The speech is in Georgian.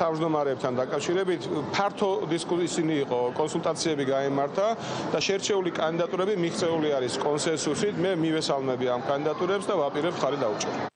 თავმჯდომარეებთან დაკავშირებით ფართო დისკუსიები იყო, კონსულტაციები გაიმართა და შერჩეული კანდიდატურები მიღწეული არის კონსენსუსით. მე მივესალმები ამ კანდიდატურებს და ვაპირებ ხარი დაუჭირო.